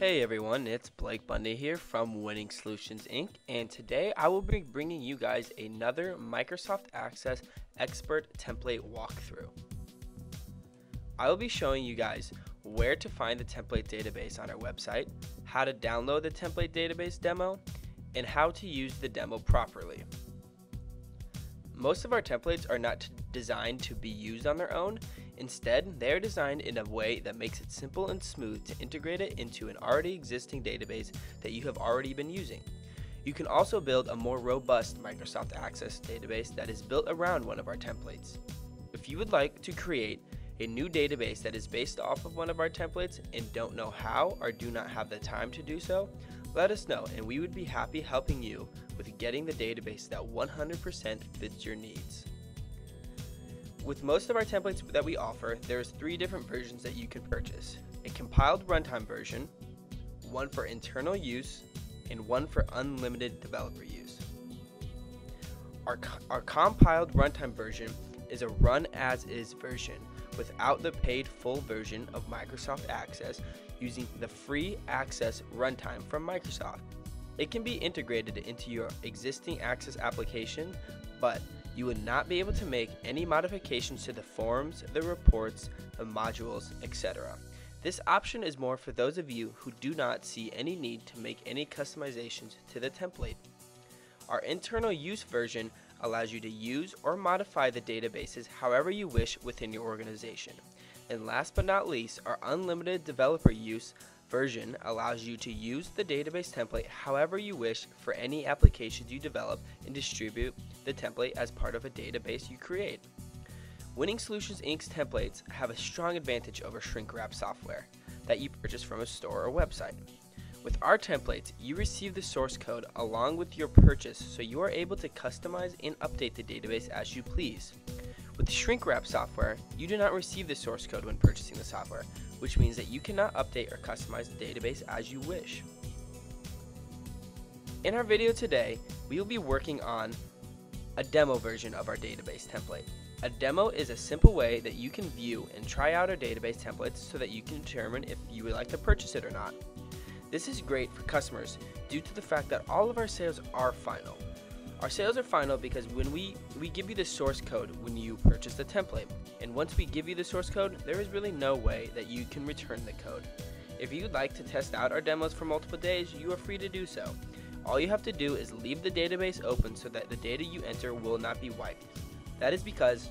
Hey everyone, it's Blake Bundy here from Winning Solutions Inc. And today I will be bringing you guys another Microsoft Access Expert Template walkthrough. I will be showing you guys where to find the template database on our website, how to download the template database demo, and how to use the demo properly. Most of our templates are not designed to be used on their own, Instead, they are designed in a way that makes it simple and smooth to integrate it into an already existing database that you have already been using. You can also build a more robust Microsoft Access database that is built around one of our templates. If you would like to create a new database that is based off of one of our templates and don't know how or do not have the time to do so, let us know and we would be happy helping you with getting the database that 100% fits your needs. With most of our templates that we offer, there's three different versions that you can purchase. A compiled runtime version, one for internal use, and one for unlimited developer use. Our, our compiled runtime version is a run as is version without the paid full version of Microsoft Access using the free Access runtime from Microsoft. It can be integrated into your existing Access application, but you would not be able to make any modifications to the forms, the reports, the modules, etc. This option is more for those of you who do not see any need to make any customizations to the template. Our internal use version allows you to use or modify the databases however you wish within your organization. And last but not least, our unlimited developer use version allows you to use the database template however you wish for any applications you develop and distribute the template as part of a database you create. Winning Solutions Inc.'s templates have a strong advantage over shrink wrap software that you purchase from a store or website. With our templates, you receive the source code along with your purchase so you are able to customize and update the database as you please. With shrink wrap software, you do not receive the source code when purchasing the software, which means that you cannot update or customize the database as you wish. In our video today, we will be working on a demo version of our database template. A demo is a simple way that you can view and try out our database templates so that you can determine if you would like to purchase it or not. This is great for customers due to the fact that all of our sales are final. Our sales are final because when we, we give you the source code when you purchase the template, and once we give you the source code, there is really no way that you can return the code. If you'd like to test out our demos for multiple days, you are free to do so. All you have to do is leave the database open so that the data you enter will not be wiped. That is because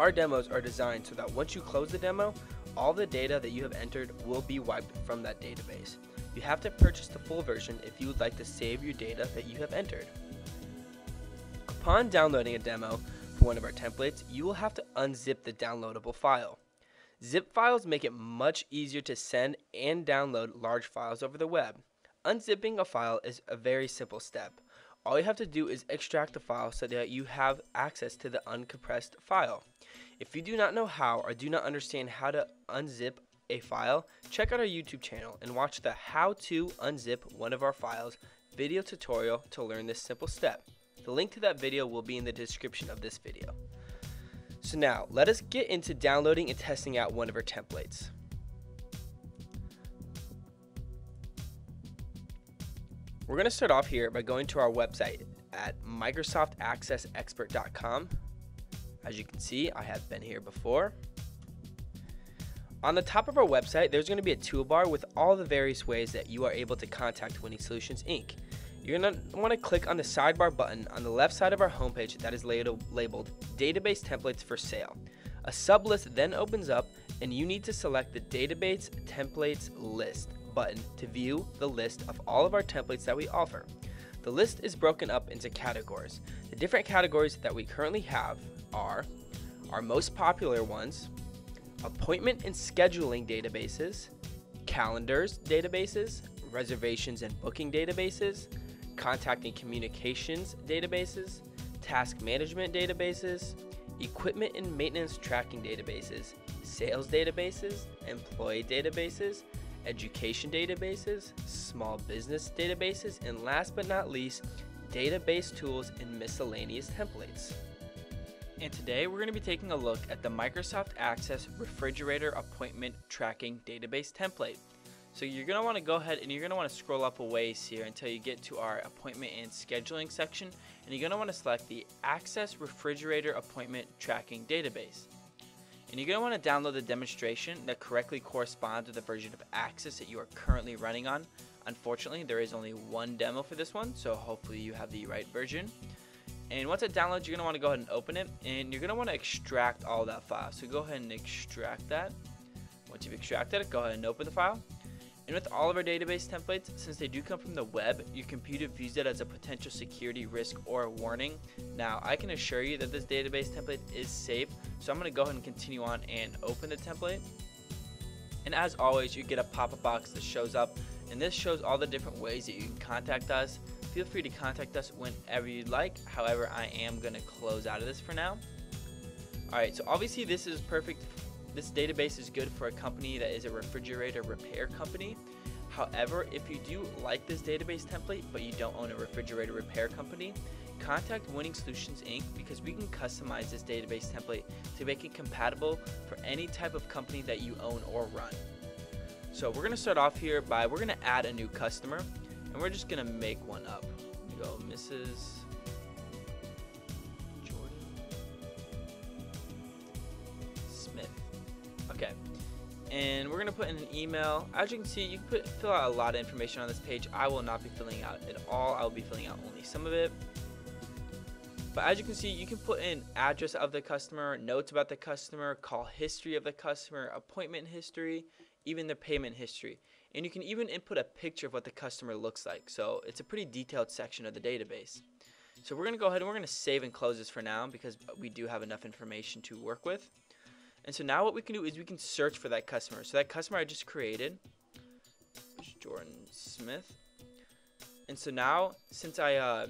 our demos are designed so that once you close the demo, all the data that you have entered will be wiped from that database. You have to purchase the full version if you would like to save your data that you have entered. Upon downloading a demo for one of our templates, you will have to unzip the downloadable file. Zip files make it much easier to send and download large files over the web. Unzipping a file is a very simple step. All you have to do is extract the file so that you have access to the uncompressed file. If you do not know how or do not understand how to unzip a file, check out our YouTube channel and watch the How to Unzip One of Our Files video tutorial to learn this simple step. The link to that video will be in the description of this video. So now, let us get into downloading and testing out one of our templates. We're going to start off here by going to our website at microsoftaccessexpert.com. As you can see, I have been here before. On the top of our website, there's going to be a toolbar with all the various ways that you are able to contact Winning Solutions Inc. You're going to want to click on the sidebar button on the left side of our homepage that is labeled Database Templates for Sale. A sublist then opens up and you need to select the Database Templates List button to view the list of all of our templates that we offer. The list is broken up into categories. The different categories that we currently have are our most popular ones, appointment and scheduling databases, calendars databases, reservations and booking databases, contact and communications databases, task management databases, equipment and maintenance tracking databases, sales databases, employee databases, education databases, small business databases, and last but not least, database tools and miscellaneous templates. And today we're going to be taking a look at the Microsoft Access Refrigerator Appointment Tracking Database template. So you're going to want to go ahead and you're going to want to scroll up a ways here until you get to our appointment and scheduling section. And you're going to want to select the Access Refrigerator Appointment Tracking Database. And you're going to want to download the demonstration that correctly corresponds with the version of Access that you are currently running on. Unfortunately, there is only one demo for this one, so hopefully you have the right version. And once it downloads, you're going to want to go ahead and open it, and you're going to want to extract all that file. So go ahead and extract that. Once you've extracted it, go ahead and open the file. And with all of our database templates, since they do come from the web, your computer views it as a potential security risk or a warning. Now, I can assure you that this database template is safe, so I'm going to go ahead and continue on and open the template. And as always, you get a pop-up box that shows up, and this shows all the different ways that you can contact us. Feel free to contact us whenever you'd like. However, I am going to close out of this for now. Alright, so obviously this is perfect this database is good for a company that is a refrigerator repair company. However, if you do like this database template but you don't own a refrigerator repair company, contact Winning Solutions Inc. because we can customize this database template to make it compatible for any type of company that you own or run. So we're going to start off here by we're to add a new customer and we're just going to make one up. We go Mrs. we're going to put in an email. As you can see, you can put, fill out a lot of information on this page. I will not be filling out at all. I will be filling out only some of it. But as you can see, you can put in address of the customer, notes about the customer, call history of the customer, appointment history, even the payment history. And you can even input a picture of what the customer looks like. So it's a pretty detailed section of the database. So we're going to go ahead and we're going to save and close this for now because we do have enough information to work with. And so now what we can do is we can search for that customer. So that customer I just created, Jordan Smith. And so now, since I, uh,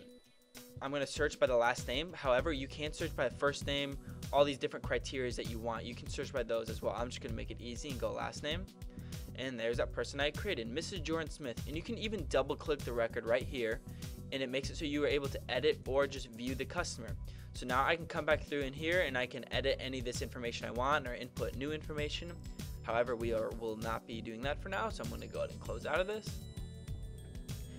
I'm to search by the last name. However, you can search by the first name, all these different criteria that you want. You can search by those as well. I'm just to make it easy and go last name. And there's that person I created, Mrs. Jordan Smith. And you can even double click the record right here. And it makes it so you are able to edit or just view the customer. So now I can come back through in here and I can edit any of this information I want or input new information. However, we are, will not be doing that for now, so I'm going to go ahead and close out of this.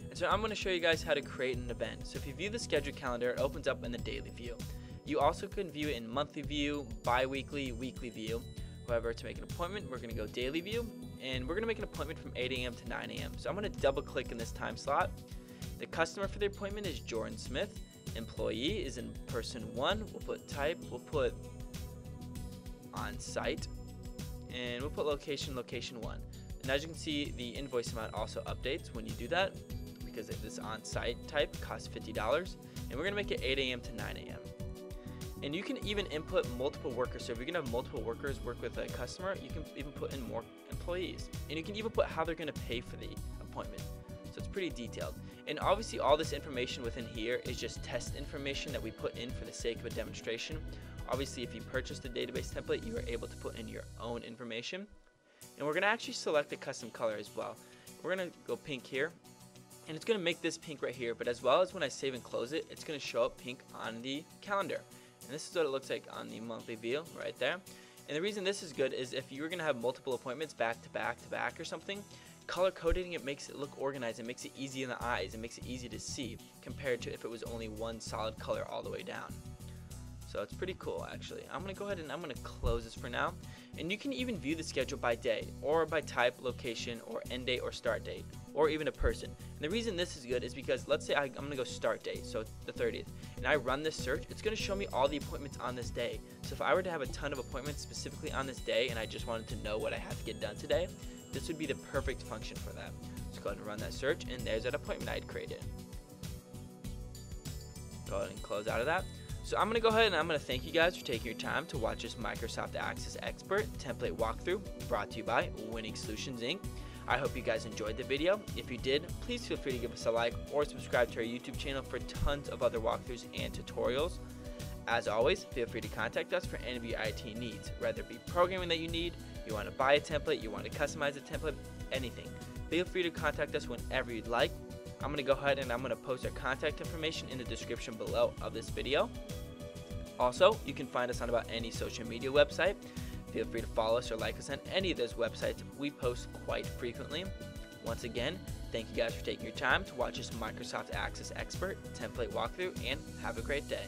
And so I'm going to show you guys how to create an event. So if you view the schedule calendar, it opens up in the daily view. You also can view it in monthly view, bi-weekly, weekly view. However, to make an appointment, we're going to go daily view, and we're going to make an appointment from 8 a.m. to 9 a.m. So I'm going to double click in this time slot. The customer for the appointment is Jordan Smith employee is in person one. We'll put type, we'll put on site, and we'll put location, location one. And as you can see, the invoice amount also updates when you do that because this on site type costs $50. And we're gonna make it 8 a.m. to 9 a.m. And you can even input multiple workers. So if you're gonna have multiple workers work with a customer, you can even put in more employees. And you can even put how they're gonna pay for the appointment. So it's pretty detailed. And obviously all this information within here is just test information that we put in for the sake of a demonstration. Obviously if you purchase the database template, you are able to put in your own information. And we're gonna actually select a custom color as well. We're gonna go pink here, and it's gonna make this pink right here, but as well as when I save and close it, it's gonna show up pink on the calendar. And this is what it looks like on the monthly view right there. And the reason this is good is if you're gonna have multiple appointments back to back to back or something, color coding it makes it look organized it makes it easy in the eyes it makes it easy to see compared to if it was only one solid color all the way down. So it's pretty cool actually. I'm gonna go ahead and I'm gonna close this for now. And you can even view the schedule by day or by type location or end date or start date or even a person. And the reason this is good is because let's say I, am gonna go start date so the 30th and I run this search it's gonna show me all the appointments on this day. So if I were to have a ton of appointments specifically on this day and I just wanted to know what I have to get done today this would be the perfect function for that. Let's go ahead and run that search, and there's that appointment I had created. Go ahead and close out of that. So I'm going to go ahead and I'm going to thank you guys for taking your time to watch this Microsoft Access Expert template walkthrough brought to you by Winning Solutions Inc. I hope you guys enjoyed the video. If you did, please feel free to give us a like or subscribe to our YouTube channel for tons of other walkthroughs and tutorials. As always, feel free to contact us for any of your IT needs, whether it be programming that you need, you want to buy a template, you want to customize a template, anything. Feel free to contact us whenever you'd like. I'm going to go ahead and I'm going to post our contact information in the description below of this video. Also, you can find us on about any social media website. Feel free to follow us or like us on any of those websites. We post quite frequently. Once again, thank you guys for taking your time to watch this Microsoft Access Expert template walkthrough and have a great day.